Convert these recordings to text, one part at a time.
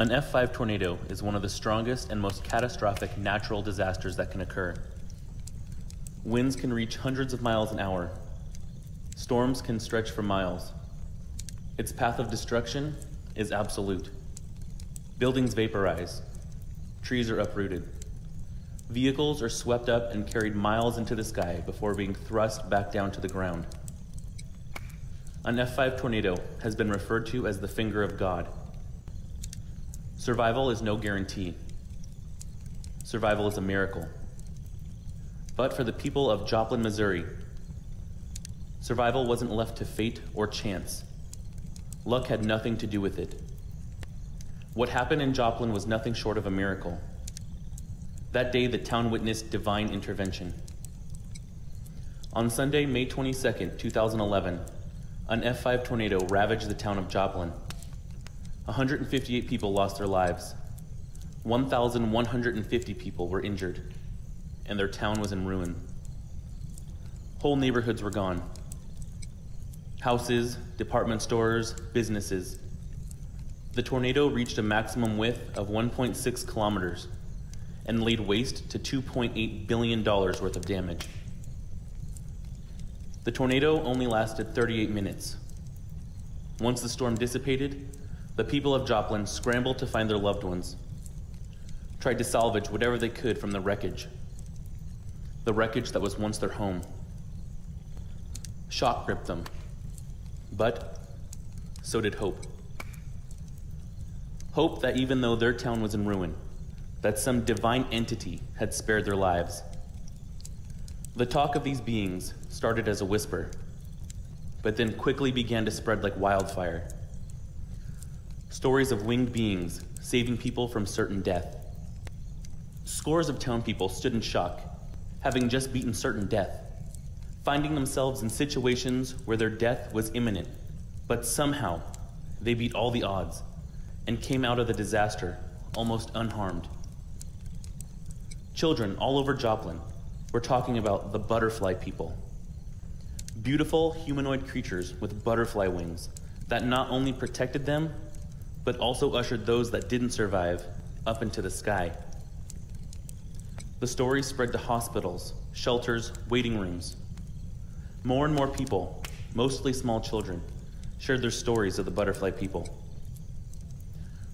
An F5 tornado is one of the strongest and most catastrophic natural disasters that can occur. Winds can reach hundreds of miles an hour. Storms can stretch for miles. Its path of destruction is absolute. Buildings vaporize. Trees are uprooted. Vehicles are swept up and carried miles into the sky before being thrust back down to the ground. An F5 tornado has been referred to as the finger of God. Survival is no guarantee. Survival is a miracle. But for the people of Joplin, Missouri, survival wasn't left to fate or chance. Luck had nothing to do with it. What happened in Joplin was nothing short of a miracle. That day, the town witnessed divine intervention. On Sunday, May 22, 2011, an F5 tornado ravaged the town of Joplin. 158 people lost their lives. 1,150 people were injured, and their town was in ruin. Whole neighborhoods were gone. Houses, department stores, businesses. The tornado reached a maximum width of 1.6 kilometers and laid waste to $2.8 billion worth of damage. The tornado only lasted 38 minutes. Once the storm dissipated, the people of Joplin scrambled to find their loved ones, tried to salvage whatever they could from the wreckage, the wreckage that was once their home. Shock gripped them, but so did hope. Hope that even though their town was in ruin, that some divine entity had spared their lives. The talk of these beings started as a whisper, but then quickly began to spread like wildfire. Stories of winged beings saving people from certain death. Scores of town people stood in shock, having just beaten certain death, finding themselves in situations where their death was imminent, but somehow they beat all the odds and came out of the disaster almost unharmed. Children all over Joplin were talking about the butterfly people. Beautiful humanoid creatures with butterfly wings that not only protected them, but also ushered those that didn't survive up into the sky. The story spread to hospitals, shelters, waiting rooms. More and more people, mostly small children, shared their stories of the butterfly people.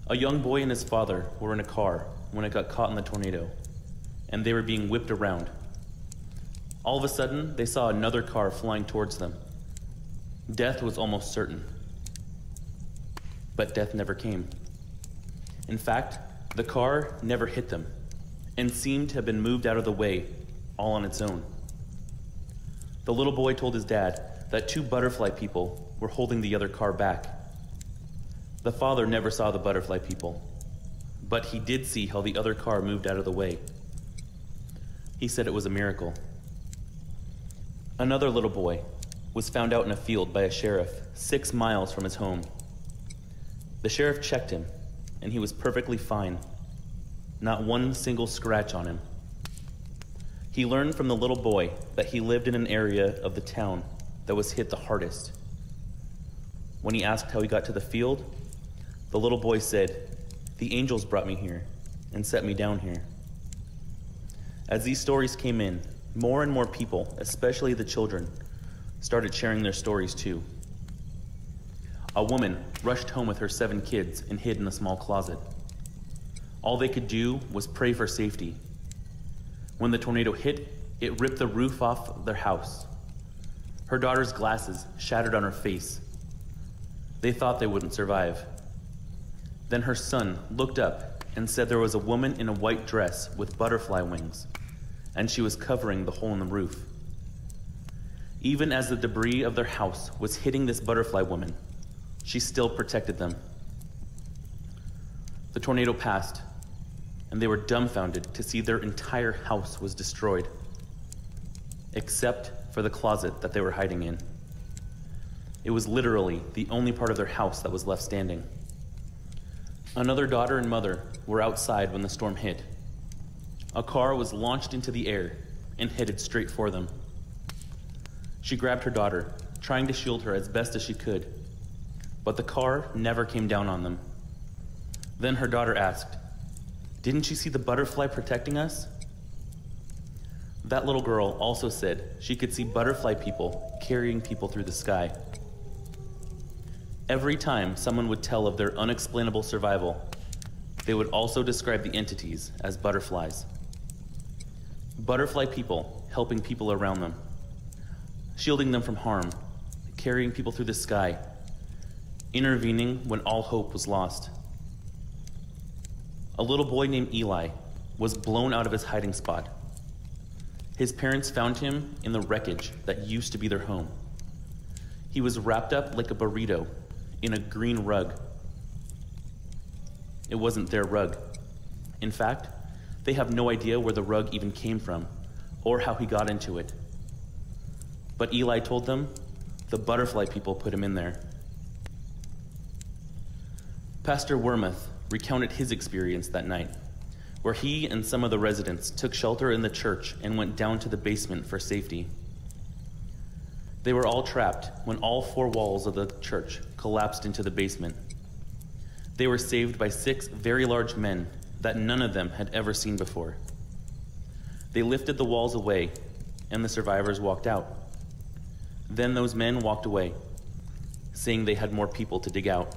A young boy and his father were in a car when it got caught in the tornado, and they were being whipped around. All of a sudden, they saw another car flying towards them. Death was almost certain but death never came. In fact, the car never hit them and seemed to have been moved out of the way all on its own. The little boy told his dad that two butterfly people were holding the other car back. The father never saw the butterfly people, but he did see how the other car moved out of the way. He said it was a miracle. Another little boy was found out in a field by a sheriff six miles from his home. The sheriff checked him, and he was perfectly fine. Not one single scratch on him. He learned from the little boy that he lived in an area of the town that was hit the hardest. When he asked how he got to the field, the little boy said, The angels brought me here and set me down here. As these stories came in, more and more people, especially the children, started sharing their stories too. A woman rushed home with her seven kids and hid in a small closet. All they could do was pray for safety. When the tornado hit, it ripped the roof off their house. Her daughter's glasses shattered on her face. They thought they wouldn't survive. Then her son looked up and said there was a woman in a white dress with butterfly wings, and she was covering the hole in the roof. Even as the debris of their house was hitting this butterfly woman, she still protected them. The tornado passed, and they were dumbfounded to see their entire house was destroyed, except for the closet that they were hiding in. It was literally the only part of their house that was left standing. Another daughter and mother were outside when the storm hit. A car was launched into the air and headed straight for them. She grabbed her daughter, trying to shield her as best as she could but the car never came down on them. Then her daughter asked, Didn't you see the butterfly protecting us? That little girl also said she could see butterfly people carrying people through the sky. Every time someone would tell of their unexplainable survival, they would also describe the entities as butterflies. Butterfly people helping people around them, shielding them from harm, carrying people through the sky, intervening when all hope was lost. A little boy named Eli was blown out of his hiding spot his parents found him in the wreckage that used to be their home. He was wrapped up like a burrito in a green rug. It wasn't their rug. In fact, they have no idea where the rug even came from or how he got into it. But Eli told them the butterfly people put him in there. Pastor Wormuth recounted his experience that night where he and some of the residents took shelter in the church and went down to the basement for safety. They were all trapped when all four walls of the church collapsed into the basement. They were saved by six very large men that none of them had ever seen before. They lifted the walls away, and the survivors walked out. Then those men walked away, saying they had more people to dig out.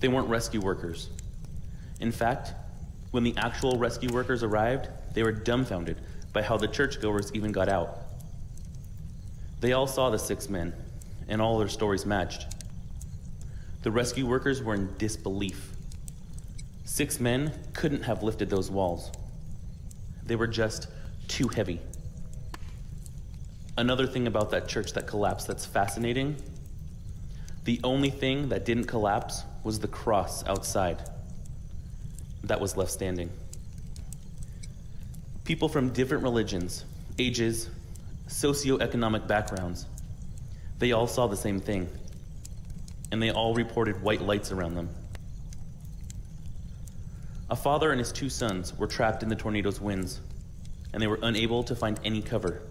They weren't rescue workers. In fact, when the actual rescue workers arrived, they were dumbfounded by how the churchgoers even got out. They all saw the six men, and all their stories matched. The rescue workers were in disbelief. Six men couldn't have lifted those walls. They were just too heavy. Another thing about that church that collapsed that's fascinating the only thing that didn't collapse was the cross outside that was left standing. People from different religions, ages, socioeconomic backgrounds, they all saw the same thing, and they all reported white lights around them. A father and his two sons were trapped in the tornado's winds, and they were unable to find any cover.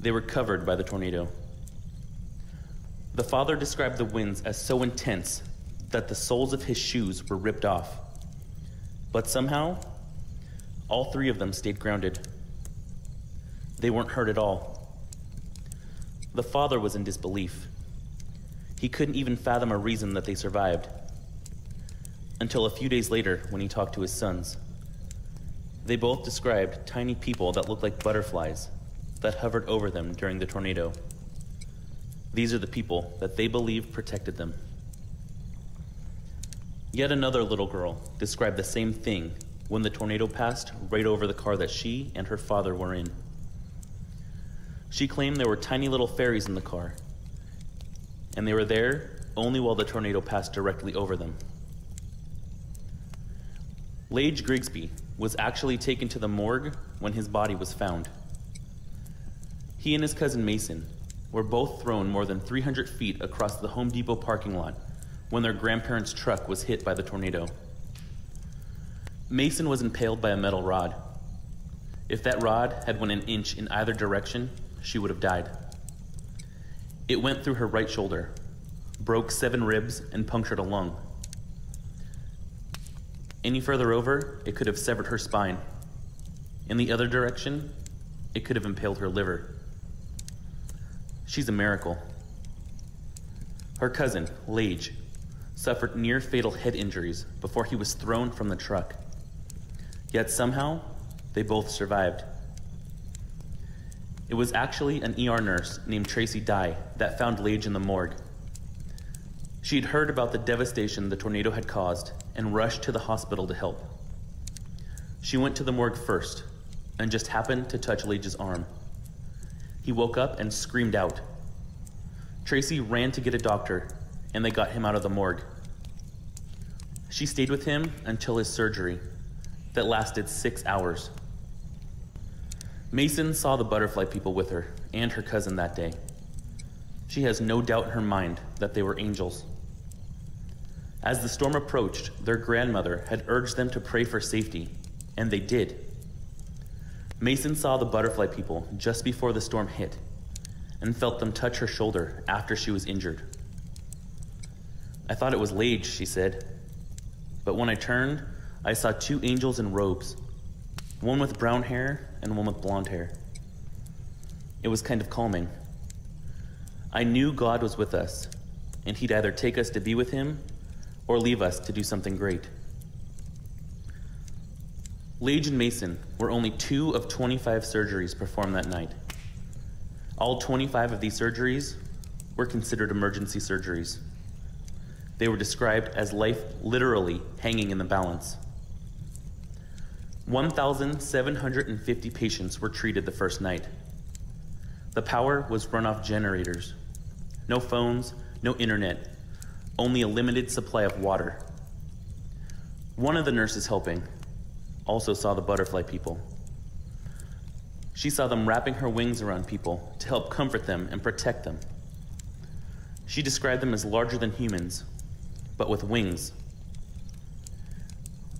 They were covered by the tornado. The father described the winds as so intense that the soles of his shoes were ripped off. But somehow, all three of them stayed grounded. They weren't hurt at all. The father was in disbelief. He couldn't even fathom a reason that they survived. Until a few days later, when he talked to his sons. They both described tiny people that looked like butterflies that hovered over them during the tornado. These are the people that they believe protected them. Yet another little girl described the same thing when the tornado passed right over the car that she and her father were in. She claimed there were tiny little fairies in the car, and they were there only while the tornado passed directly over them. Lage Grigsby was actually taken to the morgue when his body was found. He and his cousin Mason were both thrown more than 300 feet across the Home Depot parking lot when their grandparents' truck was hit by the tornado. Mason was impaled by a metal rod. If that rod had went an inch in either direction, she would have died. It went through her right shoulder, broke seven ribs, and punctured a lung. Any further over, it could have severed her spine. In the other direction, it could have impaled her liver. She's a miracle. Her cousin, Lage, suffered near fatal head injuries before he was thrown from the truck. Yet somehow, they both survived. It was actually an ER nurse named Tracy Dye that found Lage in the morgue. She had heard about the devastation the tornado had caused and rushed to the hospital to help. She went to the morgue first and just happened to touch Lage's arm. He woke up and screamed out. Tracy ran to get a doctor and they got him out of the morgue. She stayed with him until his surgery, that lasted six hours. Mason saw the butterfly people with her and her cousin that day. She has no doubt in her mind that they were angels. As the storm approached, their grandmother had urged them to pray for safety, and they did. Mason saw the butterfly people just before the storm hit and felt them touch her shoulder after she was injured. I thought it was Lage, she said. But when I turned, I saw two angels in robes one with brown hair and one with blonde hair. It was kind of calming. I knew God was with us, and He'd either take us to be with Him or leave us to do something great. Lage and Mason were only two of 25 surgeries performed that night. All 25 of these surgeries were considered emergency surgeries. They were described as life literally hanging in the balance. 1,750 patients were treated the first night. The power was run off generators. No phones, no internet, only a limited supply of water. One of the nurses helping also saw the butterfly people. She saw them wrapping her wings around people to help comfort them and protect them. She described them as larger than humans, but with wings.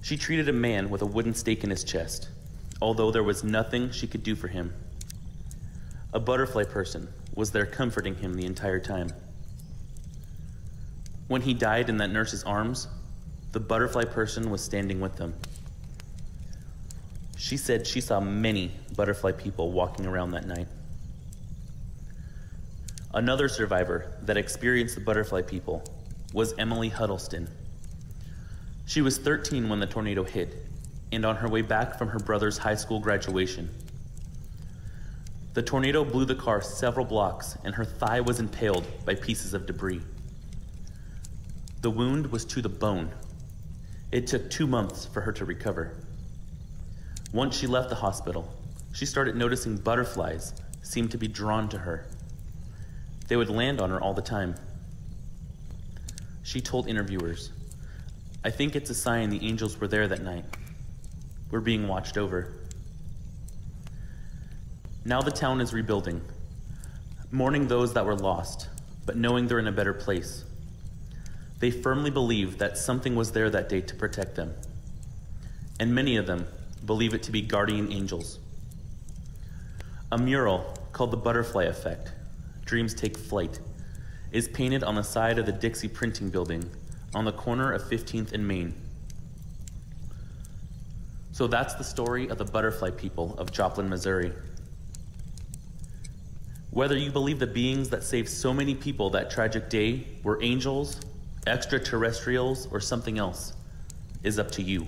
She treated a man with a wooden stake in his chest, although there was nothing she could do for him. A butterfly person was there comforting him the entire time. When he died in that nurse's arms, the butterfly person was standing with them. She said she saw many butterfly people walking around that night. Another survivor that experienced the butterfly people was Emily Huddleston. She was 13 when the tornado hit and on her way back from her brother's high school graduation. The tornado blew the car several blocks and her thigh was impaled by pieces of debris. The wound was to the bone. It took two months for her to recover. Once she left the hospital, she started noticing butterflies seemed to be drawn to her. They would land on her all the time. She told interviewers, I think it's a sign the angels were there that night. We're being watched over. Now the town is rebuilding, mourning those that were lost, but knowing they're in a better place. They firmly believe that something was there that day to protect them. And many of them believe it to be guardian angels. A mural called the Butterfly Effect Dreams Take Flight is painted on the side of the Dixie Printing Building on the corner of 15th and Main. So that's the story of the butterfly people of Joplin, Missouri. Whether you believe the beings that saved so many people that tragic day were angels, extraterrestrials, or something else is up to you.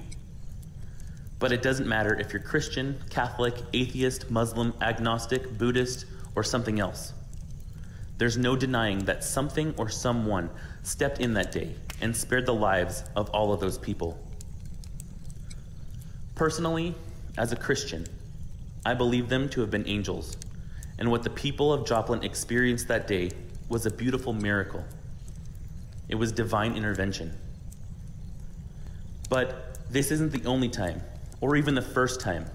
But it doesn't matter if you're Christian, Catholic, atheist, Muslim, agnostic, Buddhist, or something else. There's no denying that something or someone stepped in that day and spared the lives of all of those people. Personally, as a Christian, I believe them to have been angels, and what the people of Joplin experienced that day was a beautiful miracle. It was divine intervention. But this isn't the only time or even the first time,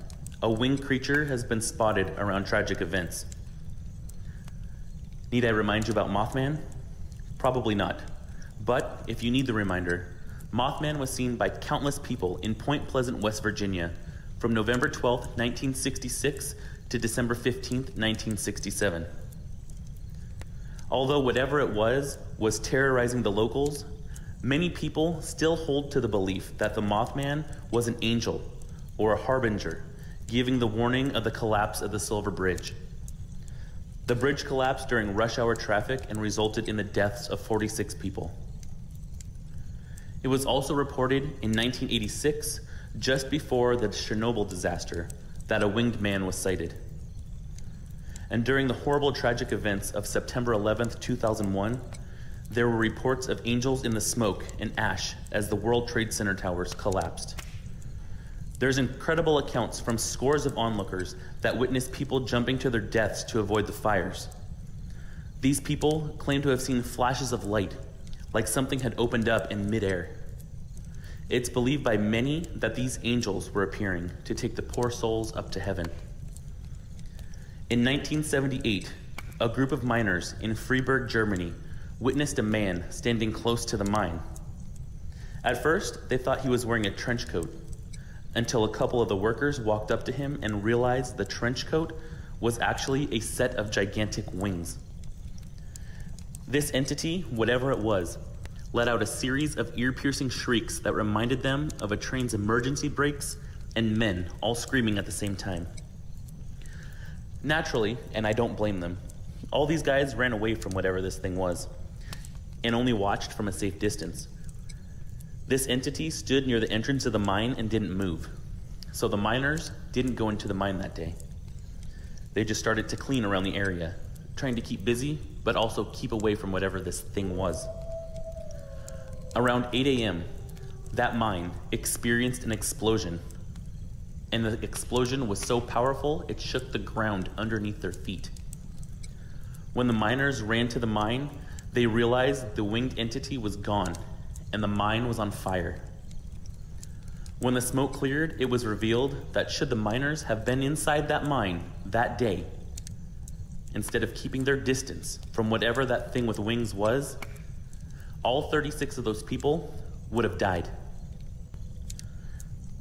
a winged creature has been spotted around tragic events. Need I remind you about Mothman? Probably not. But if you need the reminder, Mothman was seen by countless people in Point Pleasant, West Virginia from November 12, 1966 to December 15, 1967. Although whatever it was was terrorizing the locals, many people still hold to the belief that the Mothman was an angel or a harbinger, giving the warning of the collapse of the Silver Bridge. The bridge collapsed during rush hour traffic and resulted in the deaths of 46 people. It was also reported in 1986, just before the Chernobyl disaster, that a winged man was sighted. And during the horrible tragic events of September 11, 2001, there were reports of angels in the smoke and ash as the World Trade Center towers collapsed. There's incredible accounts from scores of onlookers that witnessed people jumping to their deaths to avoid the fires. These people claim to have seen flashes of light, like something had opened up in midair. It's believed by many that these angels were appearing to take the poor souls up to heaven. In 1978, a group of miners in Freiburg, Germany, witnessed a man standing close to the mine. At first, they thought he was wearing a trench coat until a couple of the workers walked up to him and realized the trench coat was actually a set of gigantic wings. This entity, whatever it was, let out a series of ear piercing shrieks that reminded them of a train's emergency brakes and men all screaming at the same time. Naturally, and I don't blame them, all these guys ran away from whatever this thing was and only watched from a safe distance. This entity stood near the entrance of the mine and didn't move, so the miners didn't go into the mine that day. They just started to clean around the area, trying to keep busy, but also keep away from whatever this thing was. Around 8 a.m., that mine experienced an explosion, and the explosion was so powerful it shook the ground underneath their feet. When the miners ran to the mine, they realized the winged entity was gone and the mine was on fire. When the smoke cleared, it was revealed that should the miners have been inside that mine that day, instead of keeping their distance from whatever that thing with wings was, all 36 of those people would have died.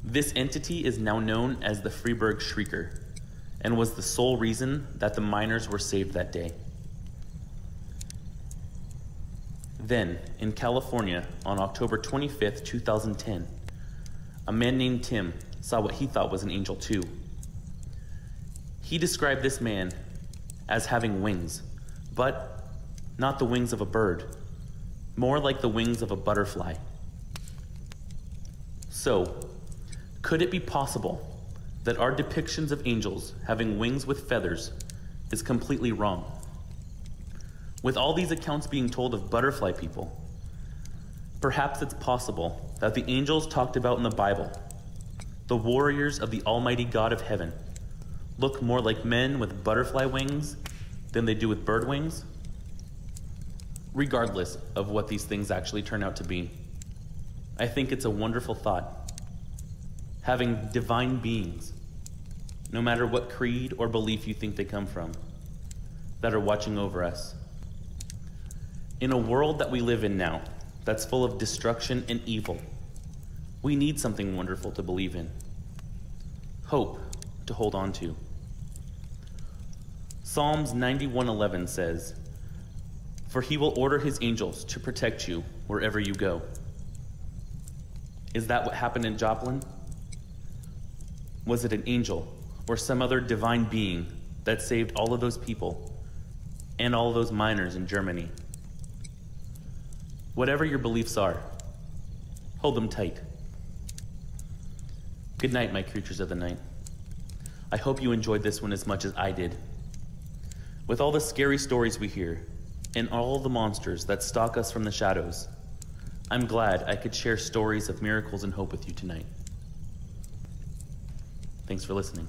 This entity is now known as the Freiburg Shrieker and was the sole reason that the miners were saved that day. Then, in California, on October 25th, 2010, a man named Tim saw what he thought was an angel too. He described this man as having wings, but not the wings of a bird, more like the wings of a butterfly. So, could it be possible that our depictions of angels having wings with feathers is completely wrong? With all these accounts being told of butterfly people, perhaps it's possible that the angels talked about in the Bible, the warriors of the Almighty God of heaven, look more like men with butterfly wings than they do with bird wings? Regardless of what these things actually turn out to be, I think it's a wonderful thought. Having divine beings, no matter what creed or belief you think they come from, that are watching over us. In a world that we live in now, that's full of destruction and evil, we need something wonderful to believe in, hope to hold on to. Psalms 91:11 says, "For he will order his angels to protect you wherever you go." Is that what happened in Joplin? Was it an angel or some other divine being that saved all of those people and all those miners in Germany? Whatever your beliefs are, hold them tight. Good night, my creatures of the night. I hope you enjoyed this one as much as I did. With all the scary stories we hear, and all the monsters that stalk us from the shadows, I'm glad I could share stories of miracles and hope with you tonight. Thanks for listening.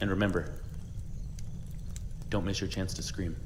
And remember, don't miss your chance to scream.